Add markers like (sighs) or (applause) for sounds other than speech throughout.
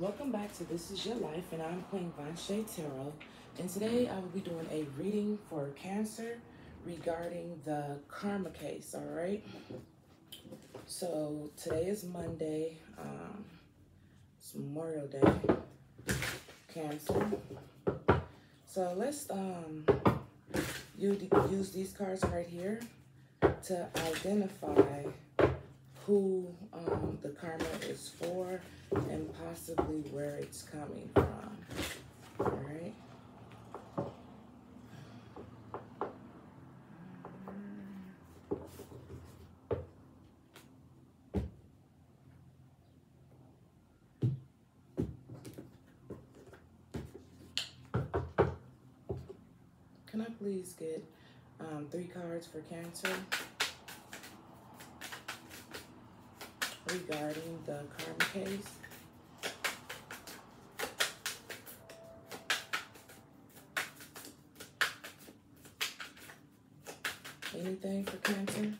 Welcome back to This Is Your Life, and I'm Queen VonShay Tarot. And today I will be doing a reading for Cancer regarding the karma case, all right? So today is Monday, um, it's Memorial Day, Cancer. So let's um, use these cards right here to identify who um, the karma is for and possibly where it's coming from. All right. Can I please get um, three cards for Cancer? Regarding the karma case. Anything for Cancer?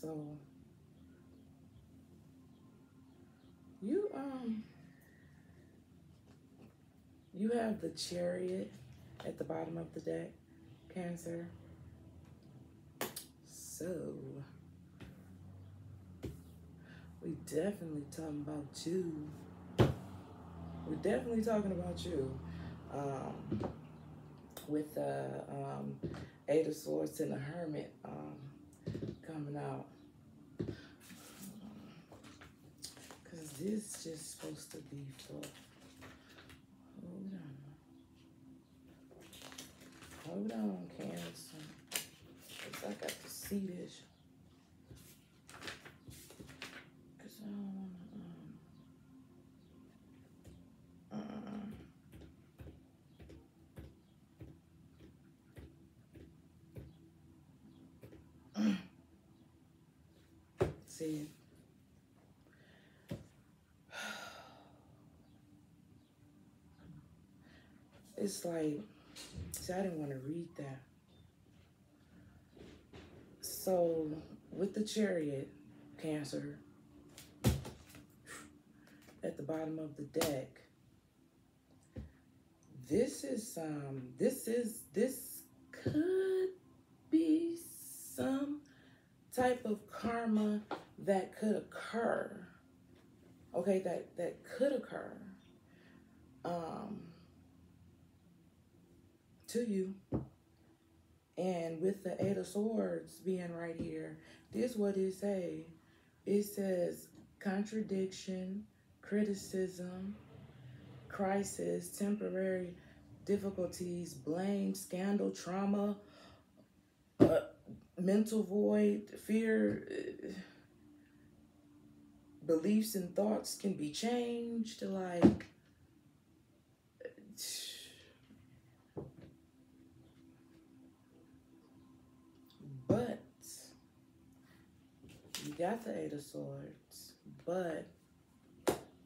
so you um you have the chariot at the bottom of the deck, Cancer. So we definitely talking about you. We're definitely talking about you. Um, with the uh, um, Eight of Swords and the Hermit. Um, coming out. Because this is just supposed to be for... Hold on. Hold on, Cancer. Because I got to see this. Because I don't want to... Um, (clears throat) uh, said, (sighs) it's like, I didn't want to read that. So, with the chariot, Cancer, at the bottom of the deck, this is, um, this is, this could be some type of karma that could occur. Okay, that, that could occur um, to you. And with the Eight of Swords being right here, this what it say. It says contradiction, criticism, crisis, temporary difficulties, blame, scandal, trauma, uh, mental void, fear, beliefs and thoughts can be changed. Like, but you got the Eight of Swords, but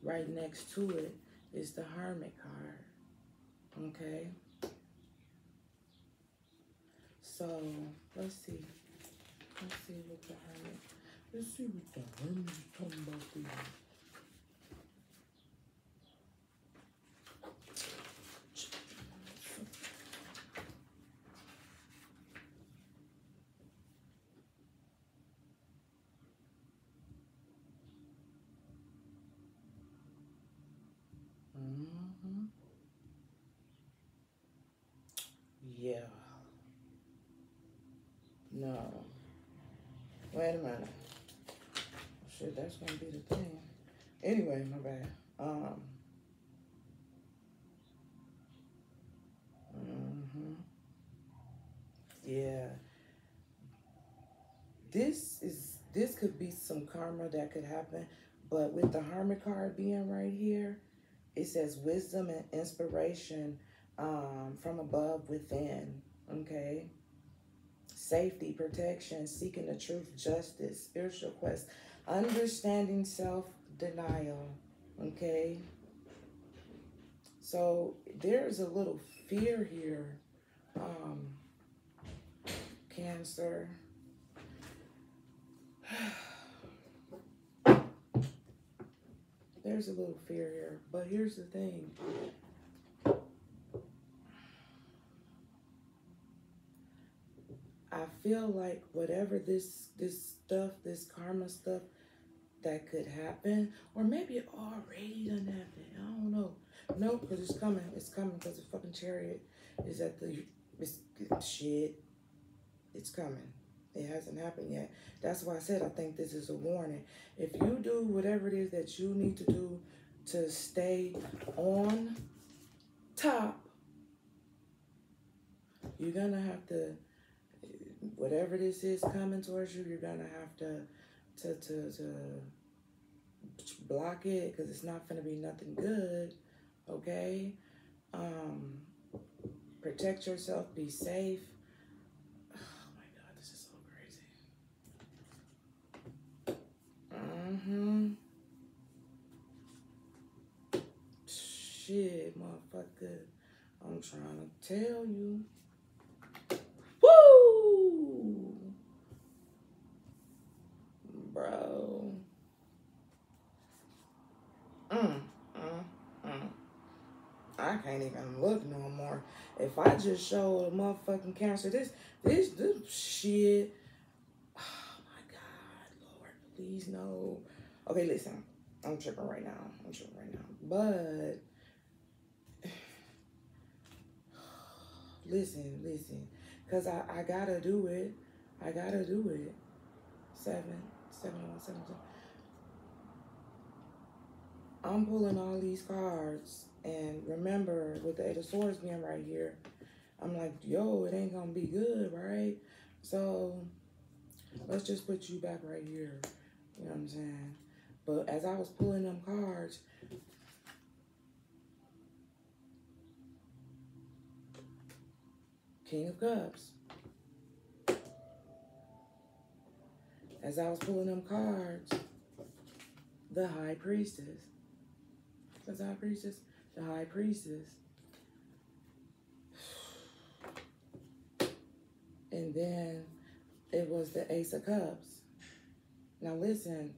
right next to it is the Hermit card. Okay? So, let's see. Let's see what the Hermit Let's see what the hermit's talking about here. Mm-hmm. Yeah. No. Wait a minute shit, that's gonna be the thing. Anyway, my bad. Um. Mm-hmm. Yeah. This is this could be some karma that could happen, but with the Hermit card being right here, it says wisdom and inspiration um, from above within. Okay. safety, protection, seeking the truth, justice, spiritual quest, understanding self denial. Okay. So there's a little fear here. Um, cancer. (sighs) There's a little fear here. But here's the thing. I feel like whatever this this stuff, this karma stuff that could happen, or maybe it already done happened. I don't know. No, because it's coming. It's coming because the fucking chariot is at the it's, shit. It's coming. It hasn't happened yet. That's why I said I think this is a warning. If you do whatever it is that you need to do to stay on top, you're gonna have to whatever this is coming towards you, you're gonna have to to to, to block it because it's not gonna be nothing good. Okay, um, protect yourself, be safe. Oh my God, this is so crazy. Mm-hmm. Shit, motherfucker. I'm trying to tell you. Bro. Mm, mm, mm. I can't even look no more. If I just show a motherfucking cancer, this, this, this shit. (sighs) Oh my God, Lord, please no. Okay, listen, I'm tripping right now. I'm tripping right now. But (sighs) listen, listen, cause I I gotta do it. I gotta do it. Seven. I'm pulling all these cards, and remember, with the Eight of Swords being right here, I'm like, yo, it ain't gonna be good, right? So let's just put you back right here. You know what I'm saying? But as I was pulling them cards, King of Cups. As I was pulling them cards, the high priestess. The high priestess? The high priestess. And then it was the Ace of Cups. Now listen,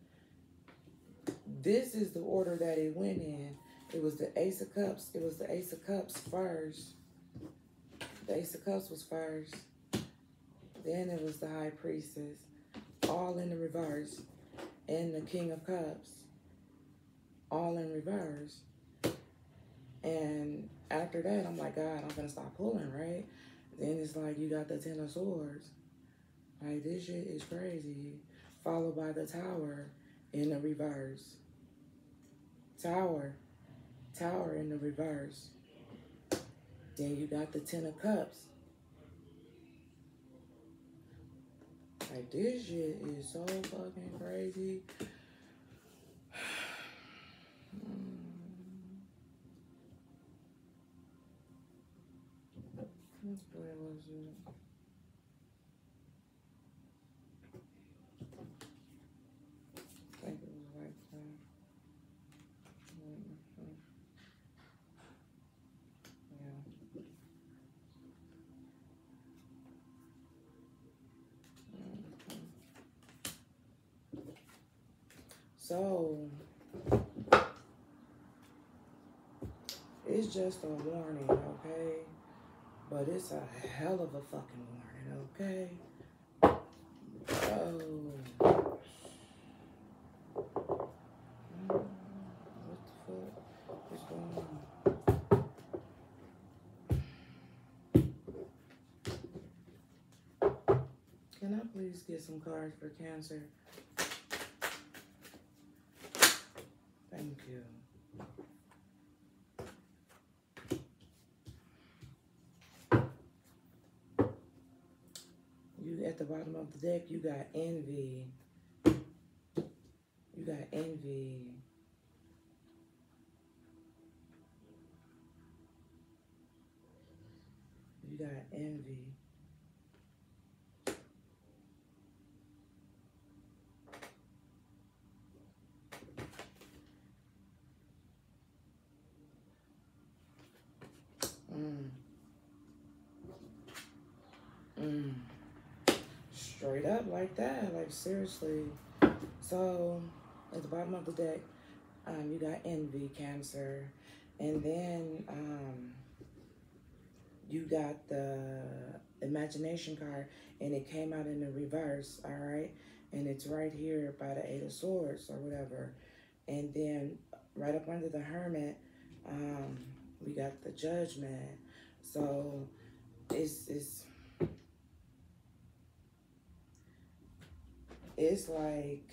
this is the order that it went in. It was the Ace of Cups. It was the Ace of Cups first. The Ace of Cups was first. Then it was the High Priestess all in the reverse, and the King of Cups, all in reverse. And after that, I'm like, God, I'm gonna stop pulling, right? Then it's like you got the Ten of Swords. Like this shit is crazy. Followed by the Tower in the reverse. Tower, Tower in the reverse. Then you got the Ten of Cups Like this shit is so fucking crazy. Let's play was So, it's just a warning, okay? But it's a hell of a fucking warning, okay? Oh. What the fuck is going on? Can I please get some cards for cancer? Thank you. You at the bottom of the deck, you got envy. You got envy. You got envy. straight up like that. Like seriously. So at the bottom of the deck, um, you got envy, cancer, and then um, you got the imagination card, and it came out in the reverse. All right, and it's right here by the eight of swords or whatever, and then right up under the hermit, um, we got the judgment. So it's it's it's like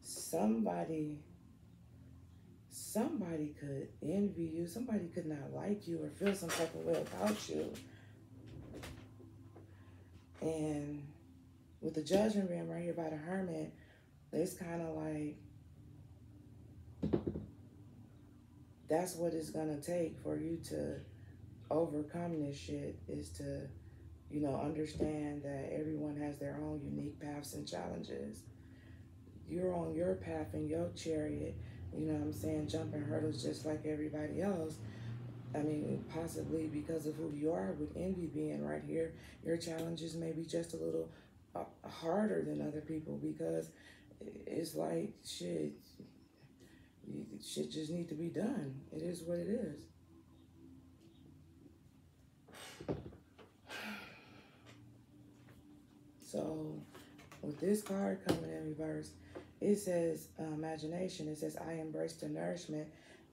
somebody somebody could envy you somebody could not like you or feel some type of way about you. And with the judgment being right here by the hermit it's kind of like that's what it's gonna take for you to overcome this shit is to you know understand that everyone has their own unique paths and challenges. You're on your path in your chariot you know what i'm saying jumping hurdles just like everybody else. I mean possibly because of who you are with envy being right here your challenges may be just a little uh, harder than other people because it's like shit shit just need to be done. It is what it is So with this card coming in reverse, it says uh, imagination. It says I embrace the nourishment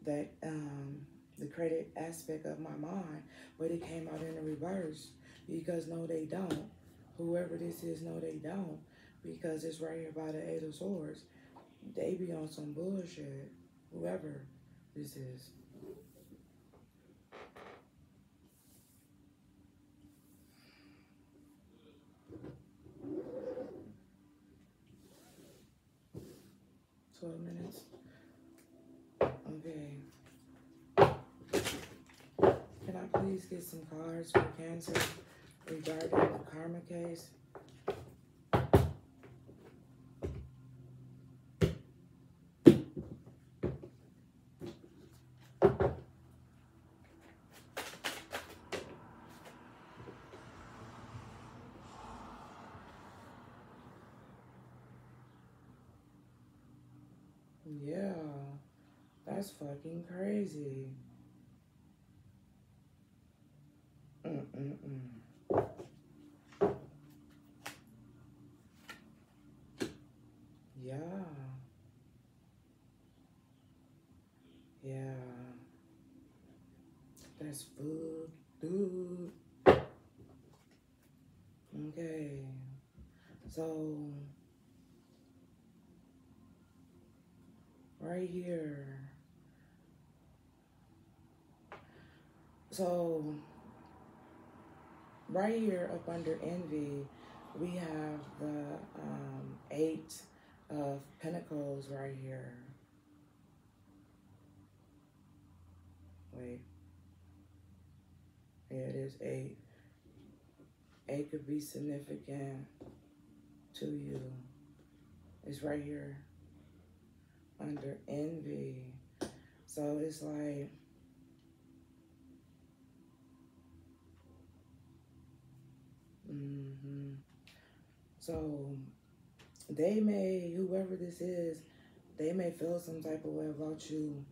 that um, the credit aspect of my mind, but it came out in the reverse because no, they don't. Whoever this is, no, they don't because it's right here by the Eight of Swords. They be on some bullshit. Whoever this is. 12 minutes. Okay. Can I please get some cards for Cancer regarding the karma case? Yeah, that's fucking crazy. Mm-mm-mm. Yeah. Yeah. That's food, food. Okay. So right here. So, right here up under envy, we have the um, eight of pentacles right here. Wait. Yeah, it is eight. Eight could be significant to you. It's right here under envy. So it's like, mm-hmm. So they may, whoever this is, they may feel some type of way about you,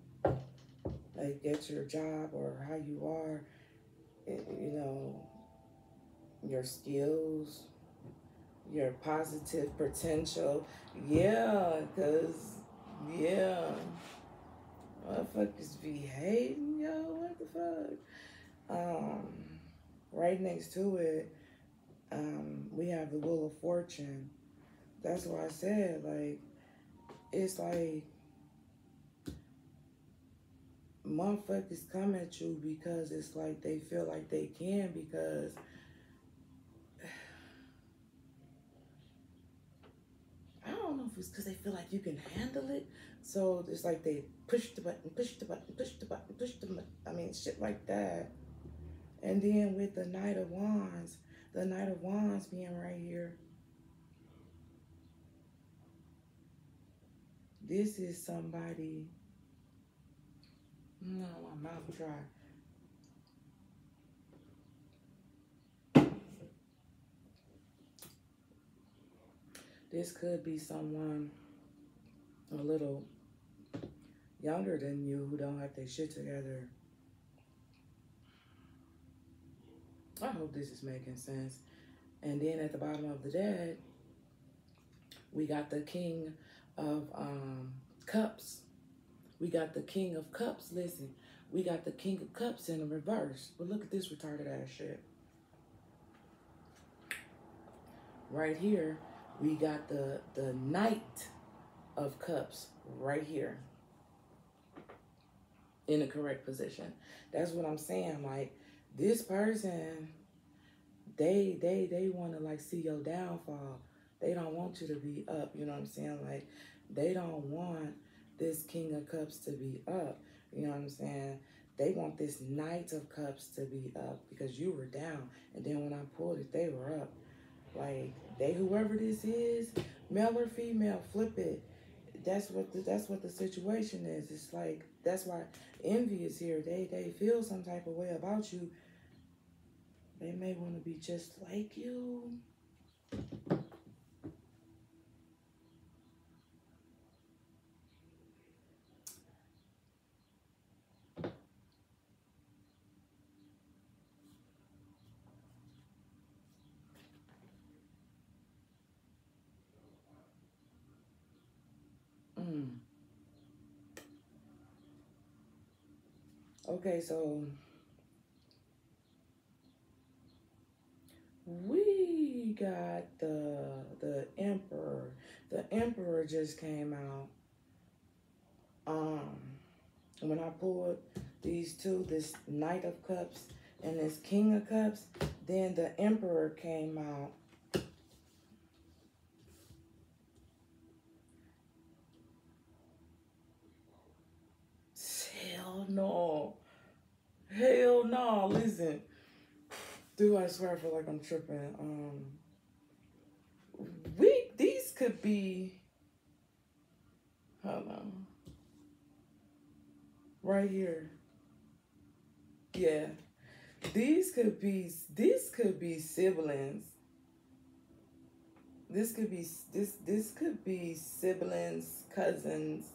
like get your job or how you are, eh, you know, your skills, your positive potential. Yeah, because yeah. Motherfuckers be hating, yo. What the fuck? Um, right next to it, um, we have the Wheel of Fortune. That's why I said, like, it's like motherfuckers come at you because it's like they feel like they can because don't know if it's because they feel like you can handle it. So it's like they push the button, push the button, push the button, push the button. I mean, shit like that. And then with the Knight of Wands, the Knight of Wands being right here. This is somebody. No, my mouth dry. This could be someone a little younger than you who don't have their shit together. I hope this is making sense. And then at the bottom of the deck, we got the King of um, Cups. We got the King of Cups. Listen, we got the King of Cups in the reverse. But look at this retarded ass shit. Right here, we got the, the Knight of Cups right here in the correct position. That's what I'm saying. Like, this person, they they they want to like see your downfall. They don't want you to be up. You know what I'm saying? Like, they don't want this King of Cups to be up. You know what I'm saying? They want this Knight of Cups to be up because you were down. And then when I pulled it, they were up. Like, they, whoever this is, male or female, flip it. That's what the, that's what the situation is. It's like, that's why envy is here. They, they feel some type of way about you. They may want to be just like you. Mm. Okay, so we got the the emperor. The emperor just came out. Um, when I pulled these two, this knight of cups and this king of cups, then the emperor came out no. Hell no. Listen. Dude, I swear I feel like I'm tripping. Um we these could be hold on. Right here. Yeah. These could be this could be siblings. This could be this this could be siblings, cousins.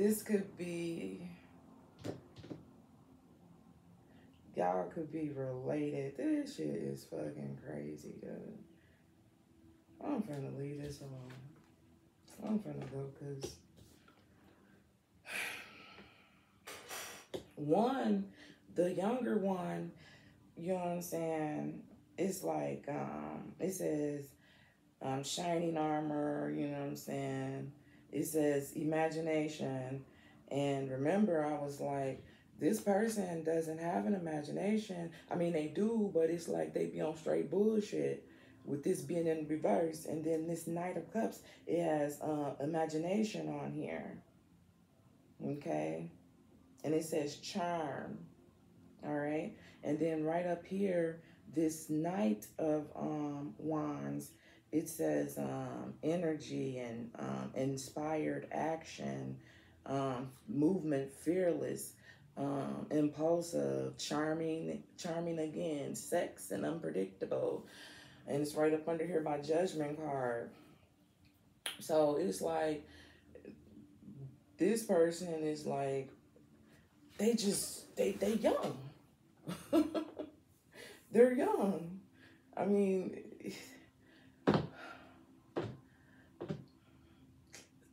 This could be, y'all could be related. This shit is fucking crazy, dude. I'm finna leave this alone. I'm finna go because (sighs) one, the younger one, you know what I'm saying? It's like, um, it says, um, shining armor, you know what I'm saying? It says imagination. And remember, I was like, this person doesn't have an imagination. I mean, they do, but it's like they be on straight bullshit with this being in reverse. And then this Knight of Cups, it has uh, imagination on here. Okay? And it says charm. All right? And then right up here, this Knight of um, Wands, it says um, energy and um, inspired action, um, movement, fearless, um, impulsive, charming, charming again, sex and unpredictable. And it's right up under here by judgment card. So it's like this person is like they just they they young. (laughs) They're young. I mean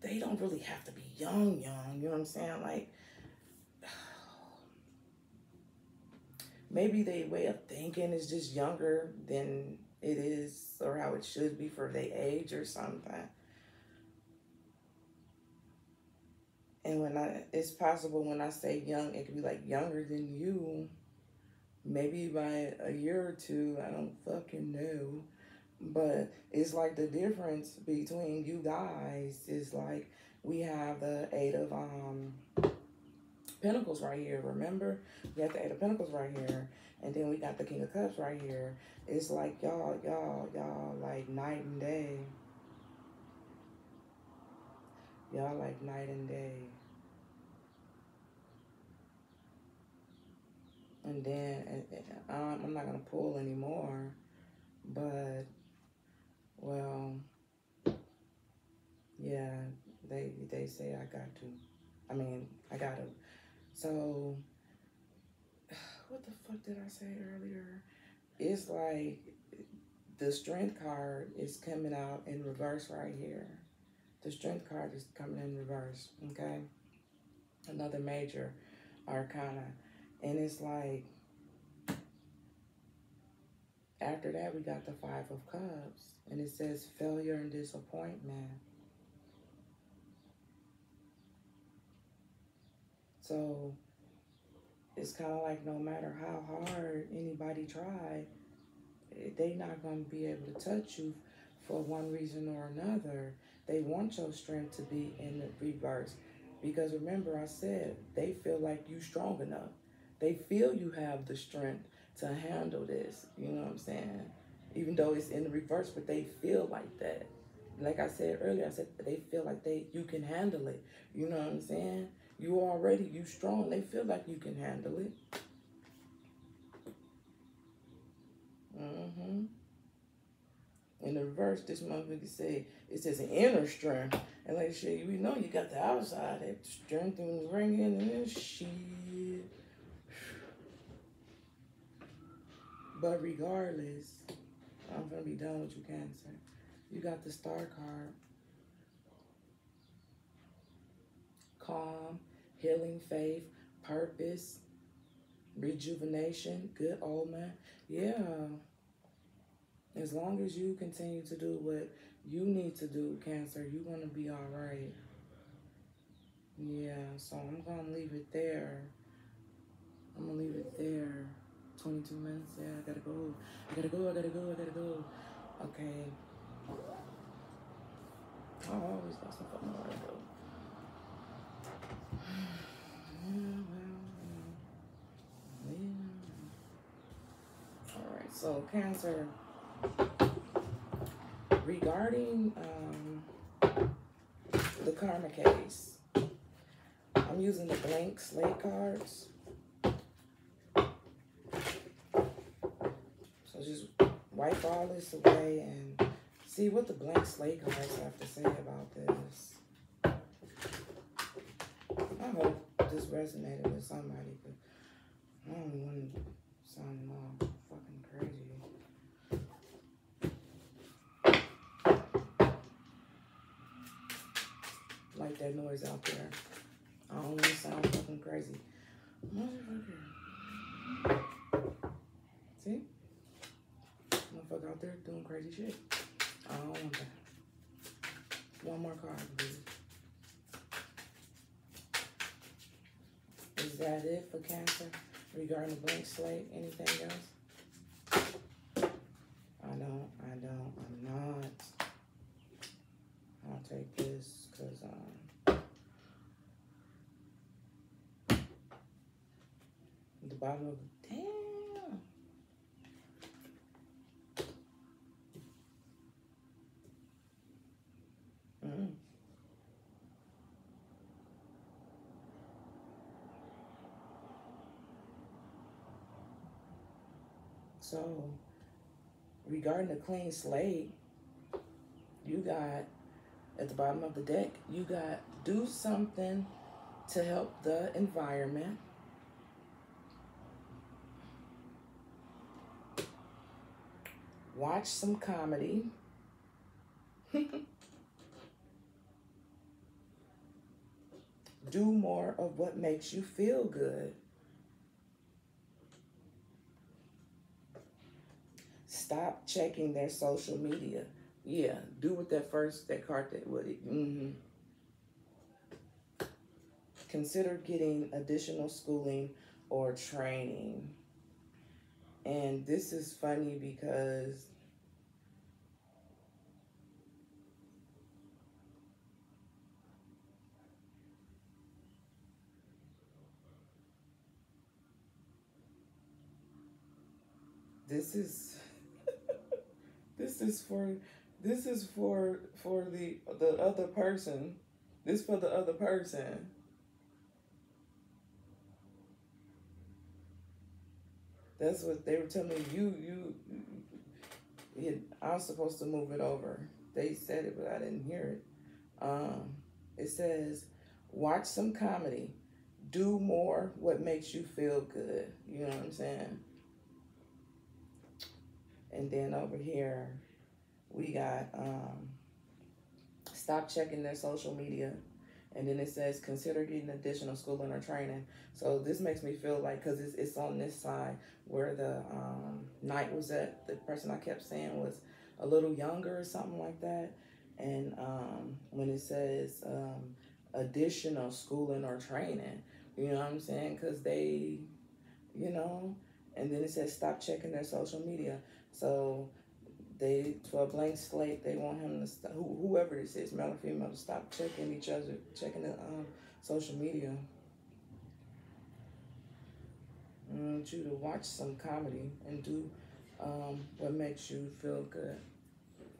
they don't really have to be young, young. You know what I'm saying? Like, (sighs) maybe their way of thinking is just younger than it is or how it should be for their age or something. And when I, it's possible when I say young, it could be like younger than you. Maybe by a year or two, I don't fucking know. But it's like the difference between you guys is like we have the eight of um pentacles right here. Remember? We got the eight of pentacles right here. And then we got the king of cups right here. It's like y'all, y'all, y'all like night and day. Y'all like night and day. And then I'm not going to pull anymore but well, yeah, they they say I got to. I mean, I got to. So, (sighs) what the fuck did I say earlier? It's like the strength card is coming out in reverse right here. The strength card is coming in reverse, okay? Another major arcana. And it's like, after that, we got the Five of Cups. And it says failure and disappointment. So it's kind of like no matter how hard anybody try, eh, they not going to be able to touch you for one reason or another. They want your strength to be in the reverse. Because remember, I said they feel like you strong enough. They feel you have the strength to handle this. You know what I'm saying? Even though it's in the reverse, but they feel like that. Like I said earlier, I said they feel like they you can handle it. You know what I'm saying? You already you strong. They feel like you can handle it. Mm-hmm. In the reverse, this motherfucker say it says an inner strength. And like shit, we know you got the outside, that strength and ringing and shit. But regardless, I'm gonna be done with you, Cancer. You got the star card. Calm, healing faith, purpose, rejuvenation, good omen. Yeah. As long as you continue to do what you need to do, Cancer, you're going to be all right. Yeah, so I'm going to leave it there. I'm going to leave it there. 22 minutes. Yeah, I got to go. I got to go. I got to go. I got to go. Okay. I always got some fucking way to go. All right, so Cancer regarding um, the karma case, I'm using the blank slate cards. So just wipe all this away and see what the blank slate cards have to say about this. I hope this resonated with somebody, but I don't want to sound all fucking crazy. like that noise out there. I don't want to sound fucking crazy. Motherfucker. See? Motherfucker out there doing crazy shit. I don't want that. One more card, please. Is that it for Cancer regarding the blank slate? Anything else? I don't, I don't, I'm not. I'll take this because um, the bottom of damn. Mm. So, regarding the clean slate, you got at the bottom of the deck, you got do something to help the environment. Watch some comedy. (laughs) do more of what makes you feel good. Stop checking their social media. Yeah, do with that first, that card that would. Mm-hmm. Consider getting additional schooling or training. And this is funny because this is this is for this is for for the the other person. This for the other person. That's what they were telling me. You you it, I was supposed to move it over. They said it, but I didn't hear it. Um, it says, watch some comedy. Do more what makes you feel good. You know what I'm saying? And then over here, we got um, stop checking their social media. And then it says, consider getting additional schooling or training. So this makes me feel like, because it's, it's on this side where the um, night was at, the person I kept saying was a little younger or something like that. And um, when it says um, additional schooling or training, you know what I'm saying? Because they, you know, and then it says stop checking their social media. So they, for a blank slate, they want him to, st- whoever this is, male or female, to stop checking each other, checking the um, social media. I want you to watch some comedy and do um, what makes you feel good.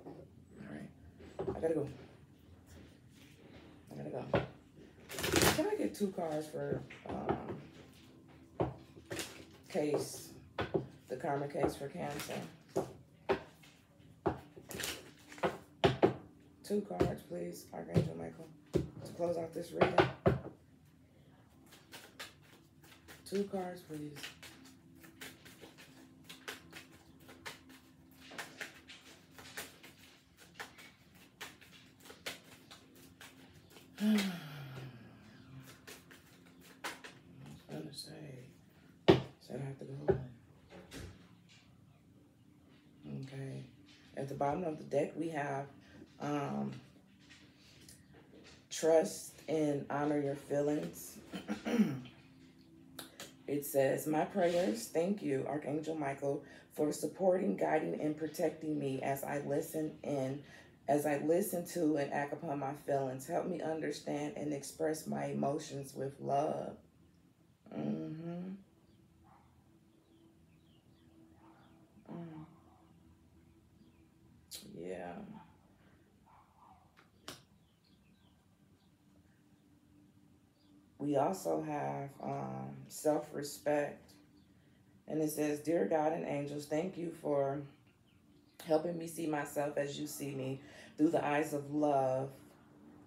All right, I gotta go. I gotta go. Can I get two cards for um, case, the karma case for cancer? Two cards, please, Archangel Michael, to close out this reading. Two cards, please. Bottom of the deck, we have um, trust and honor your feelings. (clears throat) it says, My prayers, thank you, Archangel Michael, for supporting, guiding, and protecting me as I listen and as I listen to and act upon my feelings. Help me understand and express my emotions with love. Mm-hmm. Mm. Yeah. We also have um, self respect. And it says, Dear God and angels, thank you for helping me see myself as you see me through the eyes of love.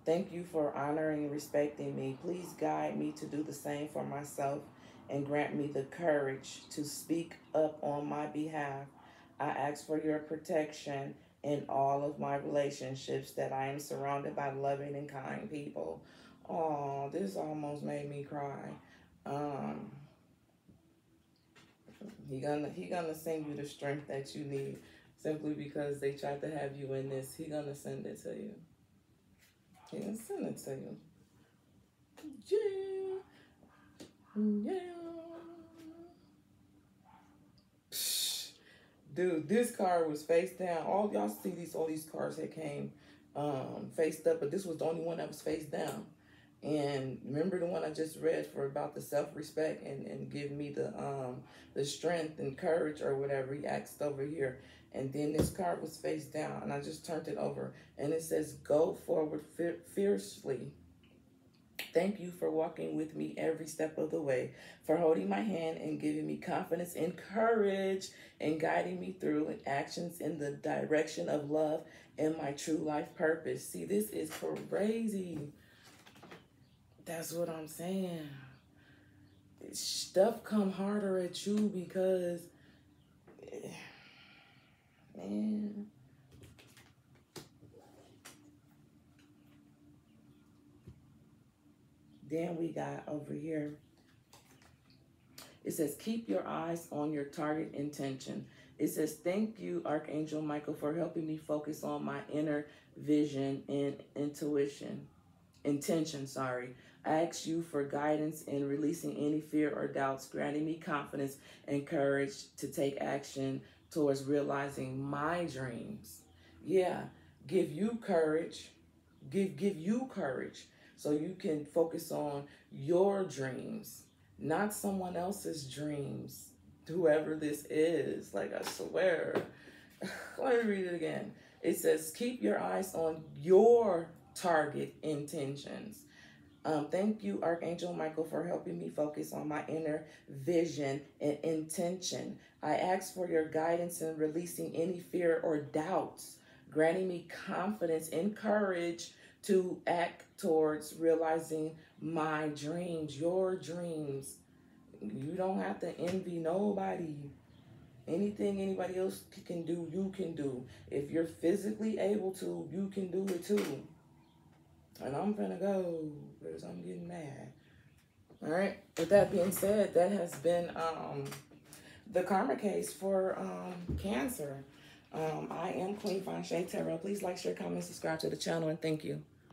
Thank you for honoring and respecting me. Please guide me to do the same for myself and grant me the courage to speak up on my behalf. I ask for your protection in all of my relationships that I am surrounded by loving and kind people. Oh, this almost made me cry. Um, he gonna he gonna send you the strength that you need simply because they tried to have you in this. He gonna send it to you. He gonna send it to you. Yeah, yeah. Dude, this card was face down. All y'all see these all these cards that came um faced up, but this was the only one that was face down. And remember the one I just read for about the self-respect and, and give me the um the strength and courage or whatever he asked over here. And then this card was face down and I just turned it over and it says go forward fiercely. Thank you for walking with me every step of the way, for holding my hand and giving me confidence and courage and guiding me through actions in the direction of love and my true life purpose. See, this is crazy. That's what I'm saying. Stuff come harder at you because, (sighs) man. Then we got over here. It says, keep your eyes on your target intention. It says, thank you, Archangel Michael, for helping me focus on my inner vision and intuition. Intention, sorry. I ask you for guidance in releasing any fear or doubts, granting me confidence and courage to take action towards realizing my dreams. Yeah, give you courage. Give give you courage so you can focus on your dreams, not someone else's dreams. Whoever this is, like I swear. (laughs) Let me read it again. It says, keep your eyes on your target intentions Um, thank you, Archangel Michael, for helping me focus on my inner vision and intention. I ask for your guidance in releasing any fear or doubts, granting me confidence and courage to act towards realizing my dreams, your dreams. You don't have to envy nobody. Anything anybody else can do, you can do. If you're physically able to, you can do it too. And I'm gonna go because I'm getting mad. All right. With that being said, that has been um, the karma case for um, Cancer. Um, I am Queen VonShay Tarot. Please like, share, comment, subscribe to the channel, and thank you.